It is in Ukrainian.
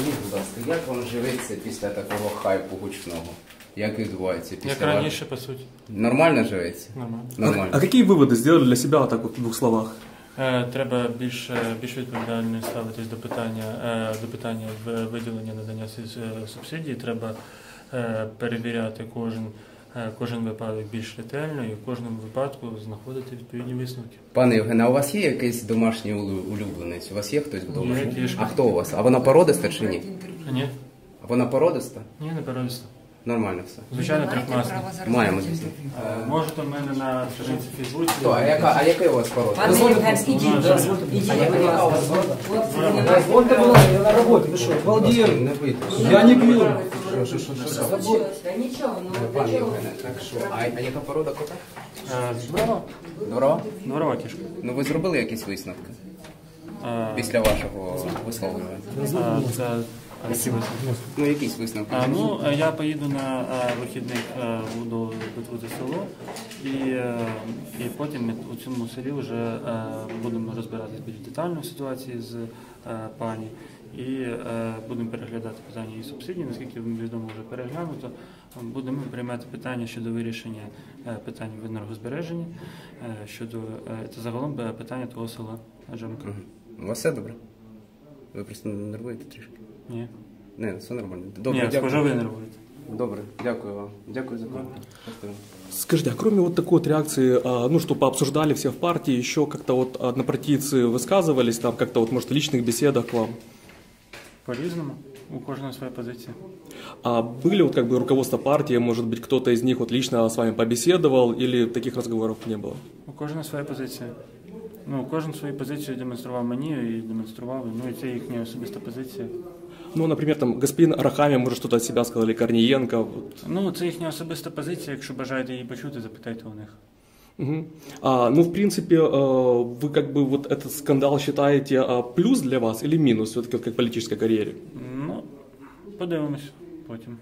Скажіть, будь ласка, як вам живеться після такого хайпу гучного? Як відбувається після Як вас- раніше, по суті. Нормально живеться? Нормально. Нормально. А какие выводы сделали для себя, так вот в двух словах? Е, Треба більш, е, більш відповідально ставитись до питання, е, до питання в- виділення надання субс- е, субсидій. Треба е, перевіряти кожен, кожен випадок більш ретельно і в кожному випадку знаходити відповідні висновки. Пане Євгене, а у вас є якийсь домашній улю- улюбленець? У вас є хтось вдома? Є кішка. А хто у вас? А вона породиста чи ні? Ні? А вона породиста? Ні, не перевісно. Нормально все. Звичайно, зараз Маємо, звісно. Е, Можете в мене на сторінці Фейсбуці. Хто? А яка, а яка у вас порода? Пане Євген, ідіть, ідіть, А яка у вас порода? Это я на работе, ты что, балдею? Я не пью. Що, що, що, що, що? Та нічого, ну Пане для чого? Євгене, так що? А, а яка порода кота? Здорово. Здорово? Здорово кішка. Ну ви зробили якісь висновки після вашого висловлювання? Це які висновки? Ну якісь висновки. А, ну, я поїду на е, вихідних е, до Бетвуди село, і, е, і потім ми у цьому селі вже е, будемо розбиратися більш детально в ситуації з е, пані. І е, будемо переглядати питання і субсидій, наскільки відомо вже переглянуто. Будемо приймати питання щодо вирішення е, питань в енергозбереженні, е, щодо е, це загалом питання того села. Мгм. У вас все добре? Ви просто нервуєте трішки? Ні, Не, все нормально. Добре, Ні, дякую. споживи нервуєте. Добре, дякую вам. Дякую за коментар. Дякую. Скажите, а кроме вот такой вот реакции, а, ну, что пообсуждали все в партии, еще как-то вот однопартийцы высказывались, там как-то вот, может, в личных беседах к вам? По-різному, у кожного своя позиція. А были вот как бы руководство партии, может быть, кто-то из них вот лично с вами побеседовал или таких разговоров не было? У кожного своя позиція. Ну, кожен свою позицію демонстрував мені і демонстрував. Ну і це їхня особиста позиція. Ну, например, там господин Арахами, может, что-то от себя сказал, или Корниенко. Вот. Ну, це їхня особиста позиція. Якщо бажаєте її почути, запитайте у них. Мгм. А, ну, в принципе, э, вы как бы вот этот скандал считаете а, плюс для вас или минус все-таки вот как в политической карьере? Ну, подивимось потім.